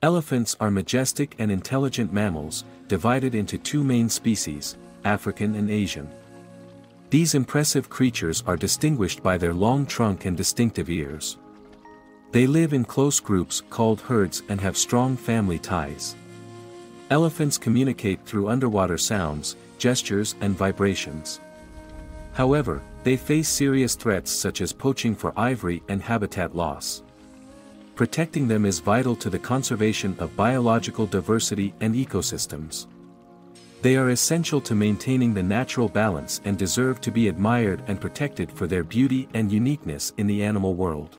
Elephants are majestic and intelligent mammals, divided into two main species, African and Asian. These impressive creatures are distinguished by their long trunk and distinctive ears. They live in close groups called herds and have strong family ties. Elephants communicate through underwater sounds, gestures and vibrations. However, they face serious threats such as poaching for ivory and habitat loss. Protecting them is vital to the conservation of biological diversity and ecosystems. They are essential to maintaining the natural balance and deserve to be admired and protected for their beauty and uniqueness in the animal world.